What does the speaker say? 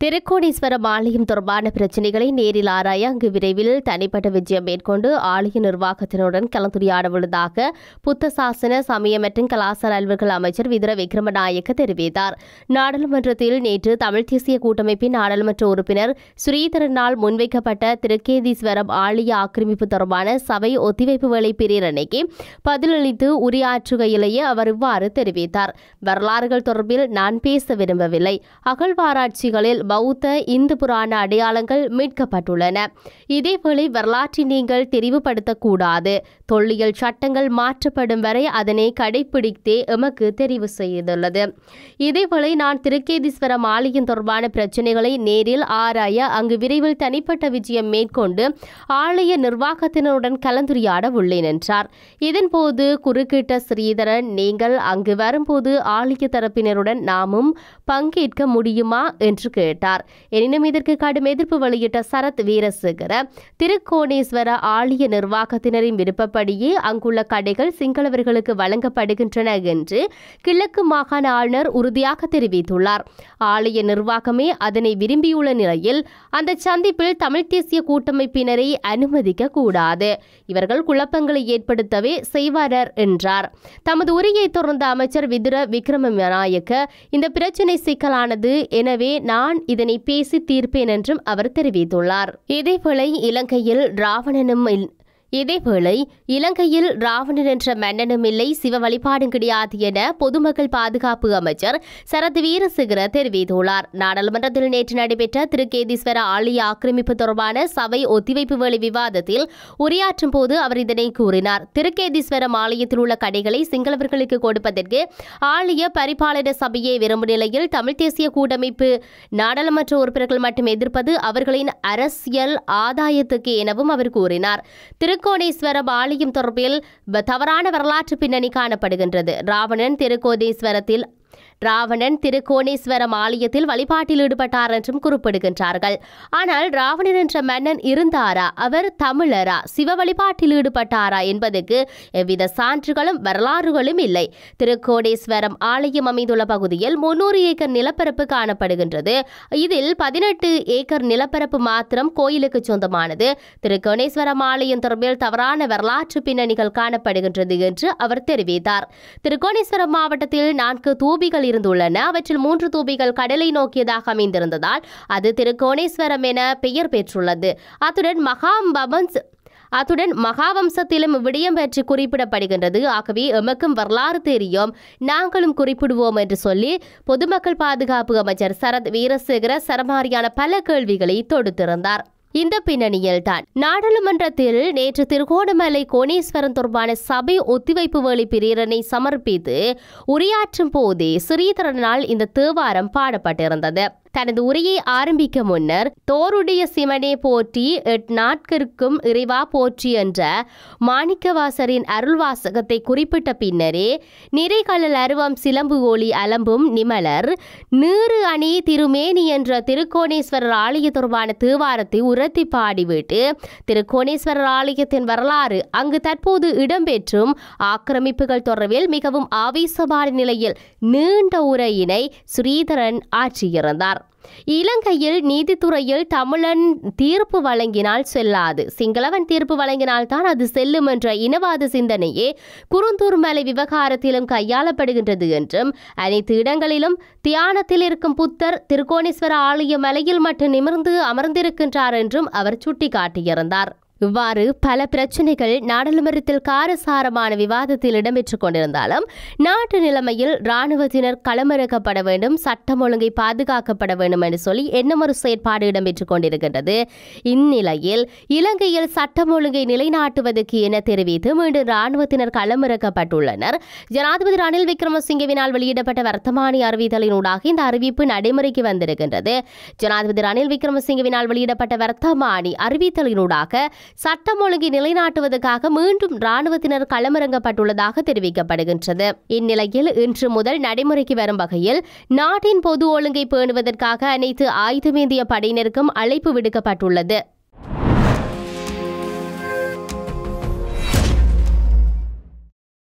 திருக்கோடீஸ்வரம் ஆலயம் தொடர்பான பிரச்சினைகளை நேரில் ஆராய அங்கு விரைவில் தனிப்பட்ட விஜயம் மேற்கொண்டு ஆலய நிர்வாகத்தினருடன் கலந்துரையாட உள்ளதாக புத்த சாசன சமய மற்றும் கலாசார அலுவல்கள் அமைச்சர் விதுர விக்ரமநாயக்க தெரிவித்தார். நாடாளுமன்றத்தில் நேற்று தமிழ் தேசிய கூட்டமைப்பின் நாடாளுமன்ற உறுப்பினர் ஸ்ரீதரனால் முன்வைக்கப்பட்ட திருக்கேதீஸ்வரம் ஆலய ஆக்கிரமிப்பு தொடர்பான சபை ஒத்திவைப்பு வேலை பிரேரணைக்கு பதிலளித்து உரையாற்றுகையிலேயே அவர் இவ்வாறு தெரிவித்தார். வரலாறுகள் தொடர்பில் நான் பேச விரும்பவில்லை. அகழ்வாராய்ச்சிகளில் பௌத்த இந்து புராண அடையாளங்கள் மீட்கப்பட்டுள்ளன. இதேவேளை வரலாற்றை நீங்கள் தெரிவுபடுத்தக்கூடாது. தொல்லியல் சட்டங்கள் மாற்றப்படும் வரை அதனை கடைபிடித்தே எமக்கு தெரிவு செய்துள்ளது. இதேவேளை நான் திருக்கேதீஸ்வரம் ஆலயம் தொடர்பான பிரச்சினைகளை நேரில் ஆராய அங்கு விரைவில் தனிப்பட்ட விஜயம் மேற்கொண்டு ஆலய நிர்வாகத்தினருடன் கலந்துரையாட உள்ளேன் என்றார். இதன்போது குறுக்கிட்ட ஸ்ரீதரன் நீங்கள் அங்கு வரும்போது ஆலய தரப்பினருடன் நாமும் பங்கேற்க முடியுமா? என்று கேட்டார். எனினும் இதற்கு கடும் எதிர்ப்பு வெளியிட்ட சரத் வீரசேகர திருக்கோணேஸ்வர ஆலய நிர்வாகத்தினரின் விருப்பப்படியே அங்குள்ள கடைகள் சிங்களவர்களுக்கு வழங்கப்படுகின்றன என்று கிழக்கு மாகாண ஆளுநர் உறுதியாக தெரிவித்துள்ளார். ஆலய நிர்வாகமே அதனை விரும்பியுள்ள நிலையில் அந்த சந்திப்பில் தமிழ் தேசிய கூட்டமைப்பினரை அனுமதிக்க கூடாது. இவர்கள் குழப்பங்களை ஏற்படுத்தவே செய்வாரர் என்றார். தமது உரையை தொடர்ந்த அமைச்சர் விதுர விக்ரம நாயக்க இந்த பிரச்சினை சிக்கலானது. எனவே நான் இதனை பேசி தீர்ப்பேன் என்றும் அவர் தெரிவித்துள்ளார். இதேவேளை இலங்கையில் ராவணனும் இதேவேளை இலங்கையில் ராவணன் என்ற மன்னனும் இல்லை சிவ வழிபாடும் கிடையாது என பொதுமக்கள் பாதுகாப்பு அமைச்சர் சரத் வீரசிகர தெரிவித்துள்ளார். நாடாளுமன்றத்தில் நேற்று நடைபெற்ற திருக்கேதீஸ்வர ஆலய ஆக்கிரமிப்பு தொடர்பான சபை ஒத்திவைப்பு வேலை விவாதத்தில் உரையாற்றும் போது அவர் இதனை கூறினார். திருக்கேதீஸ்வரம் ஆலயத்தில் உள்ள கடைகளை சிங்களவர்களுக்கு கொடுப்பதற்கு ஆலய பரிபாலன சபையை விரும்பும் நிலையில் தமிழ் தேசிய கூட்டமைப்பு நாடாளுமன்ற உறுப்பினர்கள் மட்டும் எதிர்ப்பது அவர்களின் அரசியல் ஆதாயத்துக்கு எனவும் அவர் கூறினார். திரு திருக்கோணேஸ்வரம் ஆலயம் தொடர்பில் தவறான வரலாற்று பின்னணி காணப்படுகின்றது. ராவணன் திருக்கோதேஸ்வரத்தில் ராவணன் திருக்கோணேஸ்வரம் ஆலயத்தில் வழிபாட்டில் ஈடுபட்டார் என்றும் குறிப்பிடுகின்றார்கள். ஆனால் ராவணன் என்ற மன்னன் இருந்தாரா? அவர் தமிழரா? சிவ வழிபாட்டில் ஈடுபட்டாரா என்பதற்கு எவ்வித சான்றுகளும் வரலாறுகளும் இல்லை. திருக்கோணேஸ்வரம் ஆலயம் அமைந்துள்ள பகுதியில் முன்னூறு ஏக்கர் நிலப்பரப்பு காணப்படுகின்றது. இதில் பதினெட்டு ஏக்கர் நிலப்பரப்பு மாத்திரம் கோயிலுக்கு சொந்தமானது. திருக்கோணேஸ்வரம் ஆலயம் தொடர்பில் தவறான வரலாற்று பின்னணிகள் காணப்படுகின்றது என்று அவர் தெரிவித்தார். திருக்கோணேஸ்வரம் மாவட்டத்தில் நான்கு தூபிகள் இருந்துள்ளன. அவற்றில் மூன்று தூபிகள் கடலை நோக்கியதாக அமைந்திருந்ததால் அது திருக்கோணேஸ்வரம் என பெயர் பெற்றுள்ளது. அத்துடன் மகாம்பவன்ஸ் அத்துடன் மகாவம்சத்திலும் விடயம் பற்றி குறிப்பிடப்படுகின்றது. ஆகவே எமக்கும் வரலாறு தெரியும். நாங்களும் குறிப்பிடுவோம் என்று சொல்லி பொதுமக்கள் பாதுகாப்பு அமைச்சர் சரத் வீரசேகர சரமாரியான பல கேள்விகளை தொடுத்திருந்தார். இந்த பின்னணியில் தான் நாடாளுமன்றத்தில் நேற்று திருகோணமலை கோணேஸ்வரன் தொடர்பான சபை ஒத்திவைப்பு வேலை பிரேரணை சமர்ப்பித்து உரையாற்றும் போதே ஸ்ரீதரனால் இந்த தேவாரம் பாடப்பட்டிருந்தது. தனது உரையை ஆரம்பிக்க முன்னர் தோருடைய சிவனே போற்றி எட் நாட்கிற்கும் இறைவா போற்றி என்ற மாணிக்கவாசரின் அருள்வாசகத்தை குறிப்பிட்ட பின்னரே நிறைகடல் அருவம் சிலம்பு ஒளி அலம்பும் நிமலர் நீரு அணி திருமேனி என்ற திருக்கோணேஸ்வரர் ஆலய தொடர்பான தேவாரத்தை உரத்தி பாடிவிட்டு திருக்கோணேஸ்வரர் ஆலயத்தின் வரலாறு அங்கு தற்போது இடம்பெற்றும் ஆக்கிரமிப்புகள் தொடர்பில் மிகவும் ஆவேசமான நிலையில் நீண்ட உரையினை ஸ்ரீதரன் ஆற்றியிருந்தார். இலங்கையில் நீதித்துறையில் தமிழன் தீர்ப்பு வழங்கினால் செல்லாது. சிங்களவன் தீர்ப்பு வழங்கினால் தான் அது செல்லும் என்ற இனவாத சிந்தனையே குறுந்தூர் மலை விவகாரத்திலும் கையாளப்படுகின்றது என்றும் அனைத்து இடங்களிலும் தியானத்தில் இருக்கும் புத்தர் திருக்கோணேஸ்வர ஆலய மலையில் மட்டும் நிமிர்ந்து அமர்ந்திருக்கின்றார் என்றும் அவர் சுட்டிக்காட்டியிருந்தார். இவ்வாறு பல பிரச்சனைகள் நாடாளுமன்றத்தில் காரசாரமான விவாதத்தில் இடம்பெற்றுக் கொண்டிருந்தாலும் நாட்டு நிலைமையில் இராணுவத்தினர் களமிறக்கப்பட வேண்டும் சட்டம் ஒழுங்கை பாதுகாக்கப்பட வேண்டும் என்று சொல்லி என்னமொரு செயற்பாடு இடம்பெற்றுக் கொண்டிருக்கின்றது. இந்நிலையில் இலங்கையில் சட்டம் ஒழுங்கை நிலைநாட்டுவதற்கு என தெரிவித்து மீண்டும் இராணுவத்தினர் களமிறக்கப்பட்டுள்ளனர். ஜனாதிபதி ரணில் விக்ரமசிங்கவினால் வெளியிடப்பட்ட வர்த்தமானி அறிவித்தலினூடாக இந்த அறிவிப்பு நடைமுறைக்கு வந்திருக்கின்றது. ஜனாதிபதி ரணில் விக்ரமசிங்கவினால் வெளியிடப்பட்ட வர்த்தமானி அறிவித்தலினூடாக சட்டம் ஒழுங்கை நிலைநாட்டுவதற்காக மீண்டும் ராணுவத்தினர் களமிறங்கப்பட்டுள்ளதாக தெரிவிக்கப்படுகின்றது. இந்நிலையில் இன்று முதல் நடைமுறைக்கு வரும் வகையில் நாட்டின் பொது ஒழுங்கை பேணுவதற்காக அனைத்து ஆயுதமேந்திய படையினருக்கும் அழைப்பு விடுக்கப்பட்டுள்ளது.